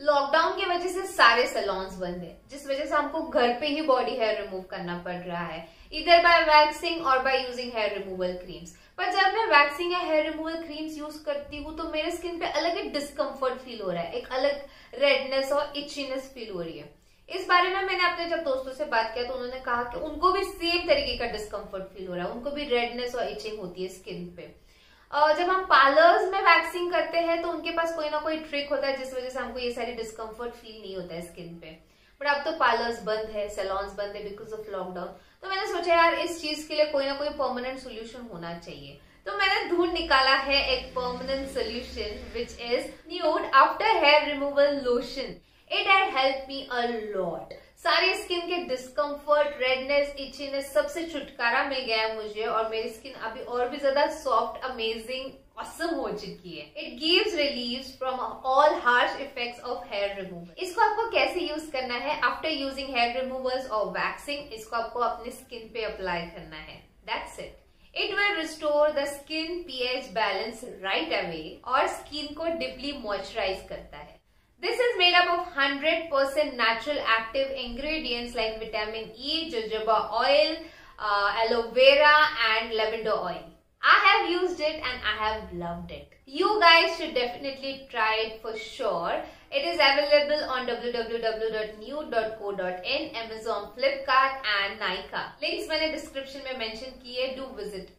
Lockdown की वजह से सारे सलोन्स बंद है, जिस वजह से हमको घर पे ही बॉडी हेयर रिमूव करना पड़ रहा है। इधर बाय वैक्सिंग और by using hair removal creams पर जब मैं वैक्सिंग या हेयर रिमूवल क्रीम्स यूज़ करती हूँ तो मेरे स्किन पे अलग ही डिस्कम्फर्ट फील हो रहा है, एक अलग रेडनेस और इचीनेस फील हो रही है। इस बारे में मैंने अपने जब दोस्तों से बात किया तो उन्होंने कहा कि उनको भी सेम तरीके का डिस्कम्फर्ट फील हो रहा है, उनको भी रेडनेस और इचिंग होती है स्किन पे। जब हम पार्लर्स में वैक्सिंग करते हैं तो उनके पास कोई ना कोई ट्रिक होता है, जिस वजह से हमको ये सारी डिस्कम्फर्ट फील नहीं होता है स्किन पे। बट अब तो पार्लर्स बंद है सैलॉन्स बंद है बिकॉज़ ऑफ़ लॉकडाउन तो मैंने सोचा, यार, इस चीज़ के लिए कोई ना कोई परमानेंट सोल्यूशन होना चाहिए. तो मैंने ढूंढ निकाला है एक permanent solution which is nude after hair removal lotion it help me a lot सारी स्किन के डिस्कम्फर्ट रेडनेस इचीनेस सबसे छुटकारा मिल गया है मुझे और मेरी स्किन अभी और भी ज़्यादा सॉफ्ट अमेजिंग असम हो चुकी है। It gives relief from all harsh effects of hair removal इसको आपको कैसे यूज़ करना है? आफ्टर यूजिंग हेयर रिमूवर्स और वैक्सिंग इसको आपको अपने स्किन पे अप्लाई करना है। That's it it will restore the skin pH balance right away और स्किन को डीपली मॉइस्चराइज करता है। made up of 100% natural active ingredients like vitamin E, jojoba oil, uh, aloe vera and lavender oil. I have used it and I have loved it. You guys should definitely try it for sure. It is available on www.new.co.in, Amazon, Flipkart and Nykaa. Links मैंने description में mention किए. Do visit